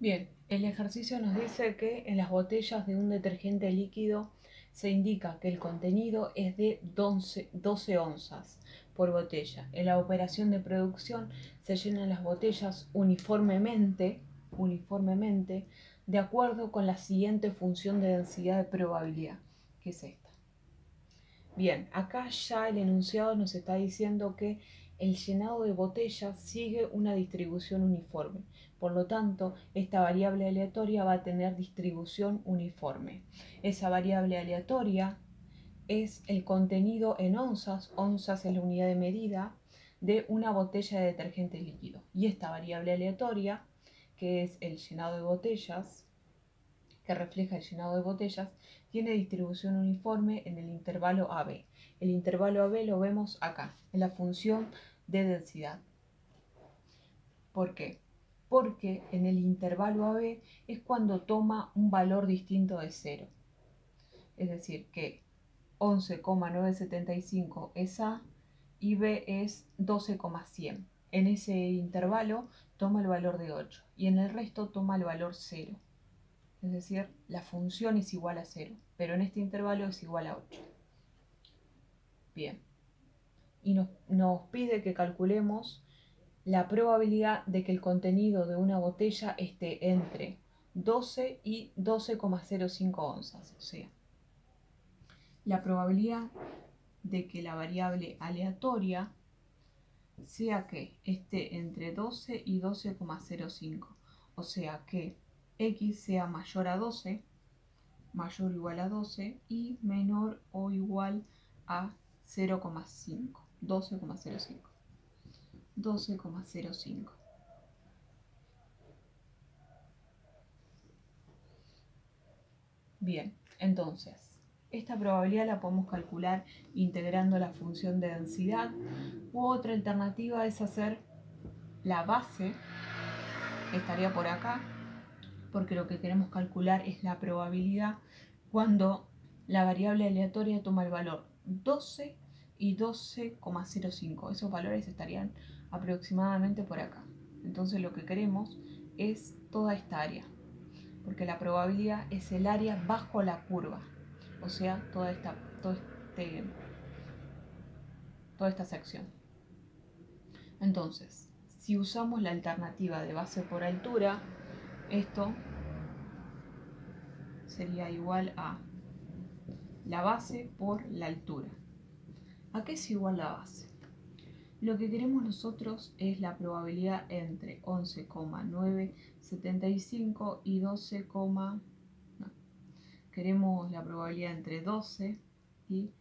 Bien, el ejercicio nos dice que en las botellas de un detergente líquido se indica que el contenido es de 12, 12 onzas por botella. En la operación de producción se llenan las botellas uniformemente, uniformemente de acuerdo con la siguiente función de densidad de probabilidad, que es esta. Bien, acá ya el enunciado nos está diciendo que el llenado de botellas sigue una distribución uniforme. Por lo tanto, esta variable aleatoria va a tener distribución uniforme. Esa variable aleatoria es el contenido en onzas, onzas es la unidad de medida, de una botella de detergente líquido. Y esta variable aleatoria que es el llenado de botellas, que refleja el llenado de botellas, tiene distribución uniforme en el intervalo AB. El intervalo AB lo vemos acá, en la función de densidad. ¿Por qué? Porque en el intervalo AB es cuando toma un valor distinto de 0. Es decir, que 11,975 es A y B es 12,100. En ese intervalo toma el valor de 8 y en el resto toma el valor 0. Es decir, la función es igual a 0, pero en este intervalo es igual a 8. Bien. Y nos, nos pide que calculemos la probabilidad de que el contenido de una botella esté entre 12 y 12,05 onzas. O sea, la probabilidad de que la variable aleatoria sea que esté entre 12 y 12,05. O sea que x sea mayor a 12, mayor o igual a 12 y menor o igual a 0,5. 12,05. 12,05. Bien, entonces esta probabilidad la podemos calcular integrando la función de densidad u otra alternativa es hacer la base, estaría por acá, porque lo que queremos calcular es la probabilidad cuando la variable aleatoria toma el valor 12 y 12,05. Esos valores estarían aproximadamente por acá. Entonces lo que queremos es toda esta área, porque la probabilidad es el área bajo la curva o sea, toda esta, este, toda esta sección. Entonces, si usamos la alternativa de base por altura, esto sería igual a la base por la altura. ¿A qué es igual la base? Lo que queremos nosotros es la probabilidad entre 11,975 y 12, queremos la probabilidad entre 12 y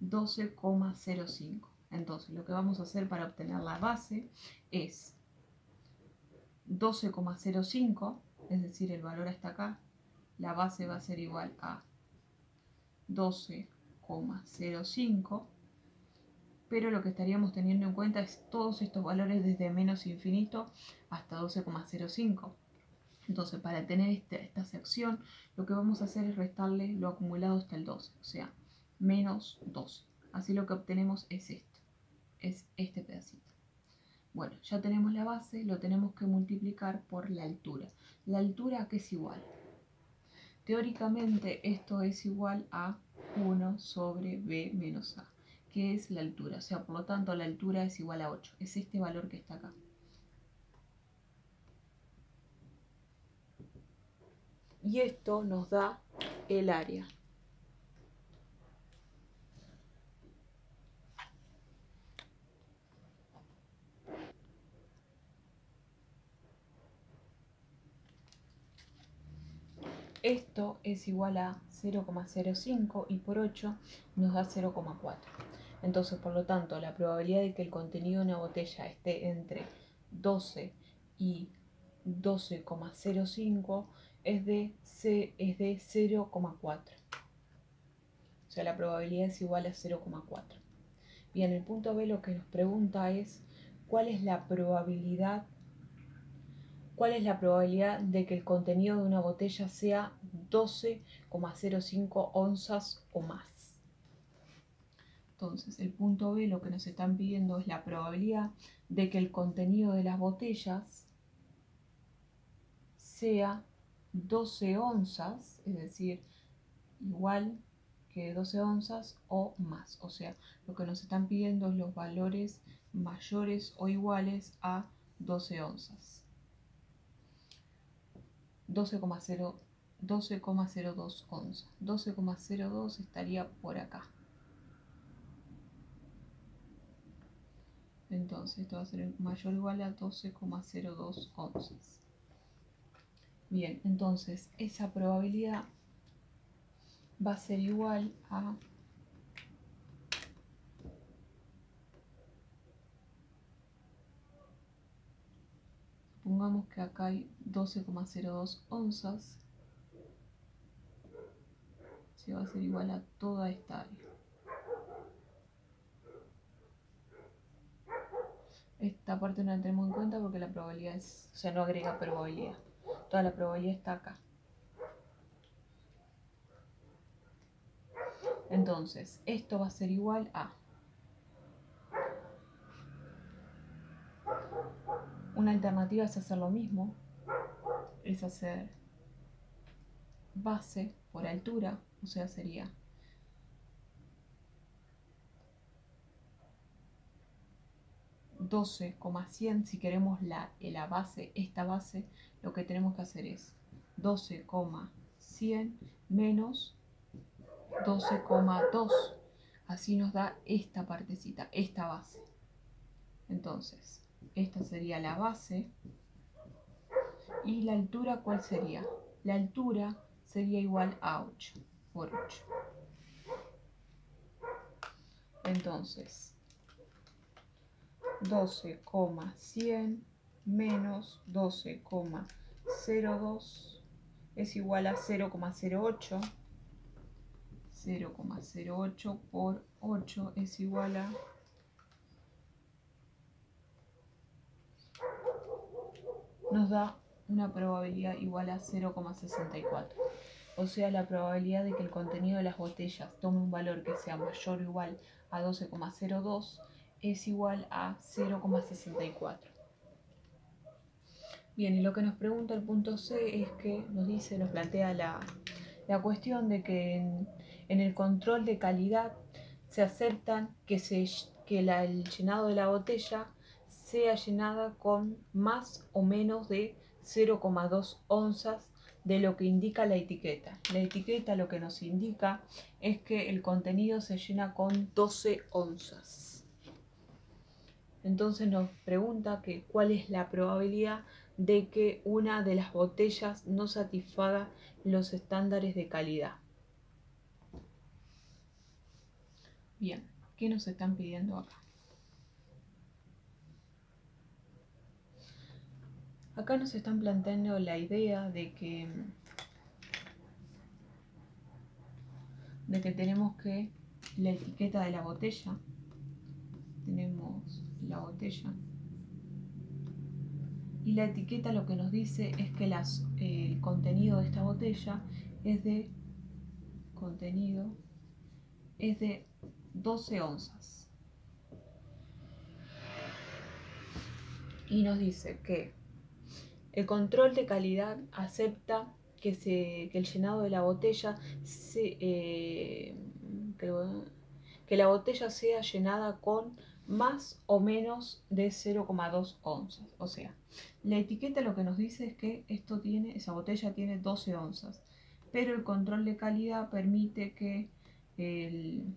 12,05. Entonces lo que vamos a hacer para obtener la base es 12,05, es decir, el valor está acá, la base va a ser igual a 12,05, pero lo que estaríamos teniendo en cuenta es todos estos valores desde menos infinito hasta 12,05. Entonces, para tener esta, esta sección, lo que vamos a hacer es restarle lo acumulado hasta el 12, o sea, menos 12. Así lo que obtenemos es esto, es este pedacito. Bueno, ya tenemos la base, lo tenemos que multiplicar por la altura. ¿La altura a qué es igual? Teóricamente esto es igual a 1 sobre b menos a, que es la altura. O sea, por lo tanto la altura es igual a 8. Es este valor que está acá. y esto nos da el área. Esto es igual a 0,05 y por 8 nos da 0,4. Entonces, por lo tanto, la probabilidad de que el contenido de una botella esté entre 12 y 12,05 es de, es de 0,4. O sea, la probabilidad es igual a 0,4. Bien, el punto B lo que nos pregunta es cuál es la probabilidad cuál es la probabilidad de que el contenido de una botella sea 12,05 onzas o más. Entonces, el punto B lo que nos están pidiendo es la probabilidad de que el contenido de las botellas sea 12 onzas, es decir, igual que 12 onzas o más. O sea, lo que nos están pidiendo es los valores mayores o iguales a 12 onzas. 12,02 onzas. 12,02 estaría por acá. Entonces esto va a ser mayor o igual a 12,02 onzas. Bien, entonces esa probabilidad va a ser igual a Supongamos que acá hay 12,02 onzas. Se va a ser igual a toda esta área. Esta parte no la tenemos en cuenta porque la probabilidad es, o sea, no agrega probabilidad. Toda la probabilidad está acá. Entonces, esto va a ser igual a una alternativa es hacer lo mismo, es hacer base por altura, o sea, sería cien si queremos la, la base, esta base, lo que tenemos que hacer es 12,100 menos 12,2. Así nos da esta partecita, esta base. Entonces, esta sería la base. ¿Y la altura cuál sería? La altura sería igual a 8 por 8. Entonces, 12,100 menos 12,02 es igual a 0,08 0,08 por 8 es igual a nos da una probabilidad igual a 0,64 o sea la probabilidad de que el contenido de las botellas tome un valor que sea mayor o igual a 12,02 es igual a 0,64 Bien, y lo que nos pregunta el punto C es que nos dice, nos plantea la, la cuestión de que en, el control de calidad se aceptan que, se, que el llenado de la botella sea llenada con más o menos de 0,2 onzas de lo que indica la etiqueta. La etiqueta lo que nos indica es que el contenido se llena con 12 onzas. Entonces nos pregunta que cuál es la probabilidad de que una de las botellas no satisfaga los estándares de calidad. Bien, ¿qué nos están pidiendo acá? Acá nos están planteando la idea de que de que tenemos que la etiqueta de la botella tenemos la botella y la etiqueta lo que nos dice es que las, el contenido de esta botella es de contenido es de 12 onzas. Y nos dice que el control de calidad acepta que, se, el llenado de la botella se, eh, que, la botella sea llenada con más o menos de 0,2 onzas. O sea, la etiqueta lo que nos dice es que esto tiene, esa botella tiene 12 onzas, pero el control de calidad permite que el,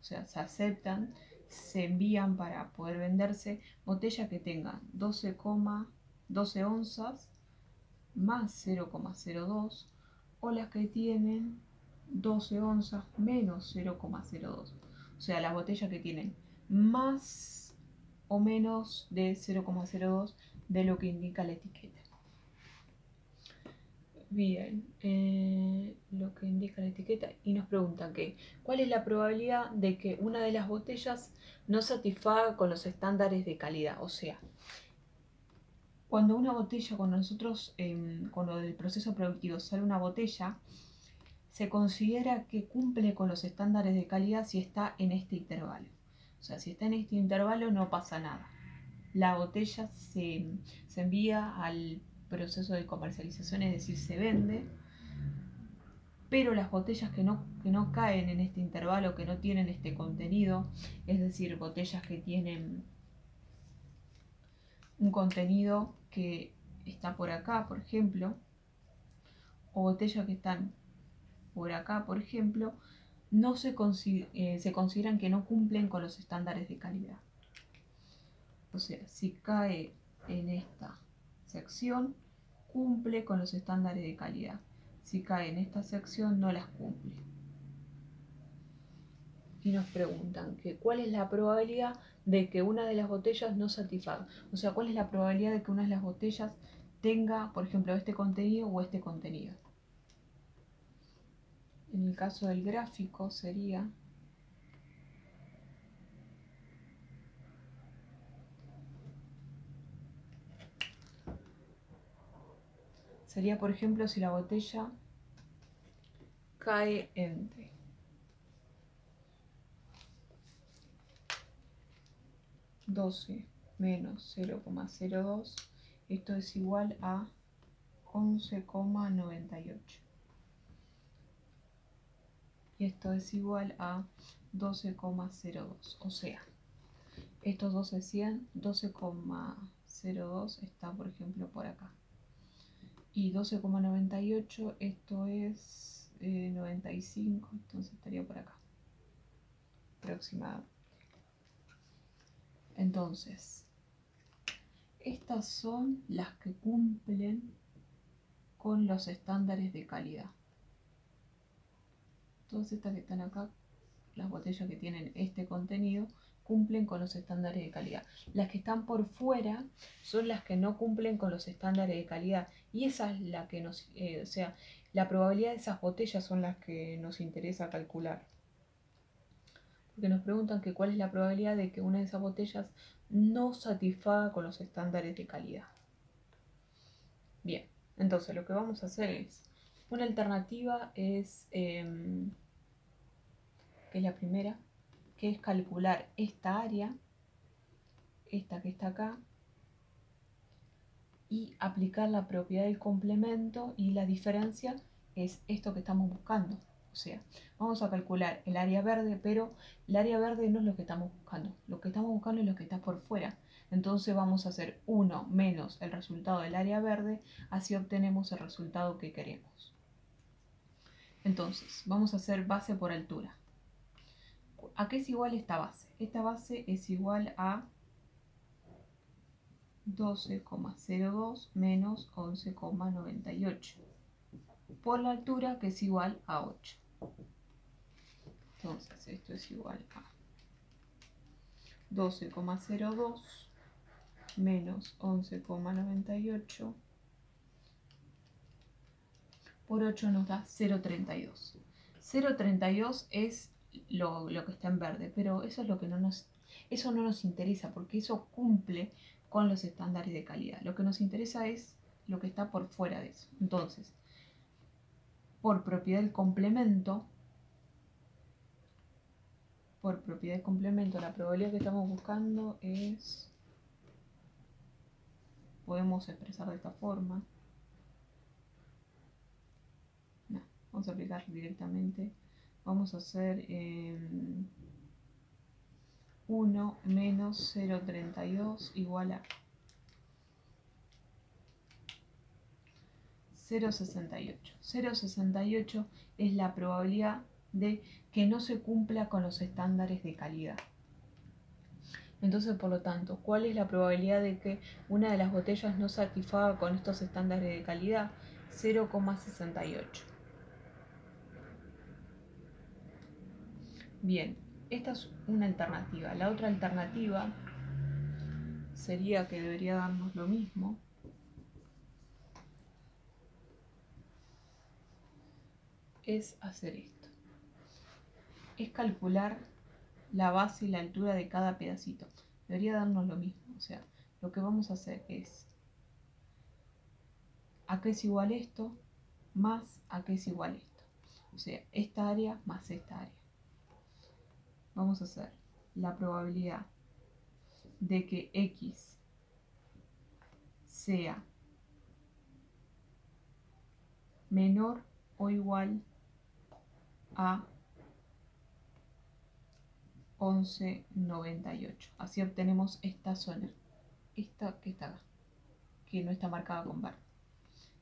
o sea, se aceptan, se envían para poder venderse botellas que tengan 12,12 onzas más 0,02 o las que tienen 12 onzas menos 0,02. O sea, las botellas que tienen más o menos de 0,02 de lo que indica la etiqueta. Bien, eh, lo que indica la etiqueta y nos pregunta que cuál es la probabilidad de que una de las botellas no satisfaga con los estándares de calidad. O sea, cuando una botella, cuando nosotros, eh, cuando del proceso productivo sale una botella, se considera que cumple con los estándares de calidad si está en este intervalo. O sea, si está en este intervalo no pasa nada. La botella se, se envía al proceso de comercialización, es decir, se vende, pero las botellas que no, que no caen en este intervalo, que no tienen este contenido, es decir, botellas que tienen un contenido que está por acá, por ejemplo, o botellas que están por acá, por ejemplo, no se, eh, se consideran que no cumplen con los estándares de calidad. O sea, si cae en esta sección, cumple con los estándares de calidad. Si cae en esta sección, no las cumple. Y nos preguntan que cuál es la probabilidad de que una de las botellas no satisfaga. O sea, cuál es la probabilidad de que una de las botellas tenga, por ejemplo, este contenido o este contenido. En el caso del gráfico sería sería por ejemplo si la botella cae entre 12 menos 0,02 esto es igual a 11,98 esto es igual a 12,02 o sea estos dos decían 12,02 está por ejemplo por acá. Y 12,98 esto es 95 eh, entonces estaría por acá aproximadamente. Entonces estas son las que cumplen con los estándares de calidad todas estas que están acá las botellas que tienen este contenido cumplen con los estándares de calidad. Las que están por fuera son las que no cumplen con los estándares de calidad. Y esa es la que nos, eh, o sea, la probabilidad de esas botellas son las que nos interesa calcular. Porque nos preguntan que cuál es la probabilidad de que una de esas botellas no satisfaga con los estándares de calidad. Bien, entonces lo que vamos a hacer es, una alternativa es, em, que es la primera, que es calcular esta área, esta que está acá, y aplicar la propiedad del complemento y la diferencia es esto que estamos buscando. O sea, vamos a calcular el área verde, pero el área verde no es lo que estamos buscando. Lo que estamos buscando es lo que está por fuera. Entonces vamos a hacer 1 menos el resultado del área verde, así obtenemos el resultado que queremos. Entonces, vamos a hacer base por altura. ¿A qué es igual esta base? Esta base es igual a 12,02 menos 11,98 por la altura que es igual a 8. Entonces esto es igual a 12,02 menos 11,98 por 8 nos da 0,32. 0,32 es lo, que está en verde, pero eso es lo que no nos, eso no nos interesa porque eso cumple con los estándares de calidad. Lo que nos interesa es lo que está por fuera de eso. Entonces, por propiedad del complemento, por propiedad del complemento, la probabilidad que estamos buscando es, podemos expresar de esta forma, no, vamos a aplicar directamente vamos a hacer 1 em, menos 0,32 igual a 0,68. 0,68 es la probabilidad de que no se cumpla con los estándares de calidad. Entonces, por lo tanto, ¿cuál es la probabilidad de que una de las botellas no satisfaga con estos estándares de calidad? 0,68. Bien, esta es una alternativa. La otra alternativa sería que debería darnos lo mismo. Es hacer esto. Es calcular la base y la altura de cada pedacito. Debería darnos lo mismo. O sea, lo que vamos a hacer es a qué es igual esto más a qué es igual esto. O sea, esta área más esta área vamos a hacer la probabilidad de que x sea menor o igual a 11.98. Así obtenemos esta zona, esta que está acá, que no está marcada con verde,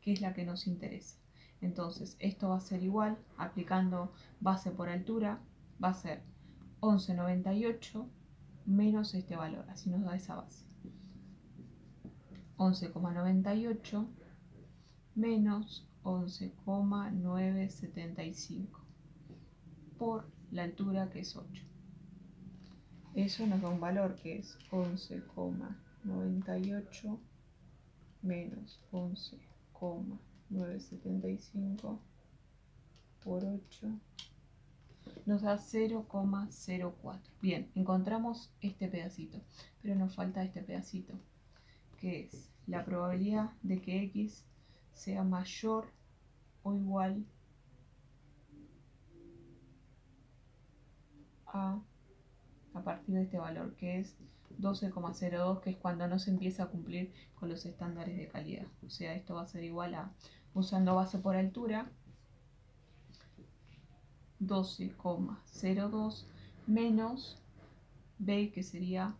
que es la que nos interesa. Entonces, esto va a ser igual, aplicando base por altura, va a ser 11.98 menos este valor, así nos da esa base. 11,98 menos 11,975 por la altura que es 8. Eso nos da un valor que es 11,98 menos 11,975 por 8 nos da 0,04. Bien, encontramos este pedacito, pero nos falta este pedacito, que es la probabilidad de que x sea mayor o igual a, a partir de este valor, que es 12,02, que es cuando no se empieza a cumplir con los estándares de calidad. O sea, esto va a ser igual a, usando base por altura, 12,02 menos B que sería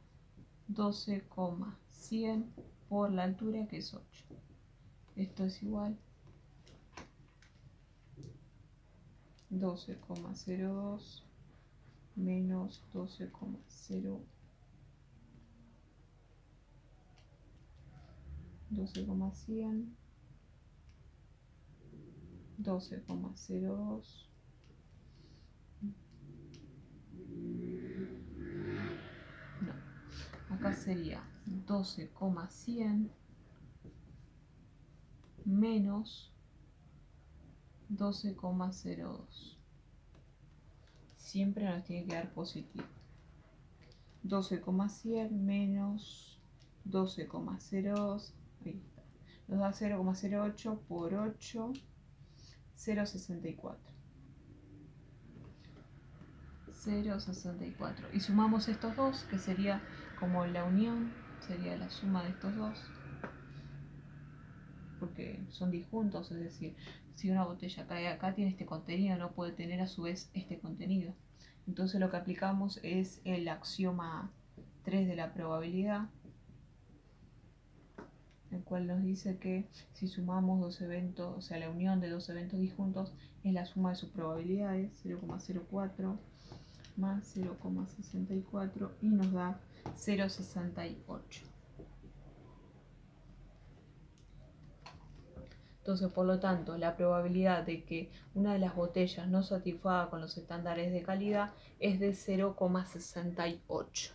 12,100 por la altura que es 8. Esto es igual 12,02 menos 12,0 12,100 12,02 acá sería 12,100 menos 12,02 siempre nos tiene que dar positivo. 12,100 menos 12,02 ahí está. Nos da 0,08 por 8 0,64 0,64 y sumamos estos dos que sería como la unión sería la suma de estos dos porque son disjuntos es decir si una botella cae acá tiene este contenido no puede tener a su vez este contenido. Entonces lo que aplicamos es el axioma 3 de la probabilidad el cual nos dice que si sumamos dos eventos, o sea, la unión de dos eventos disjuntos es la suma de sus probabilidades, 0,04 más 0,64 y nos da 0,68. Entonces, por lo tanto, la probabilidad de que una de las botellas no satisfaga con los estándares de calidad es de 0,68.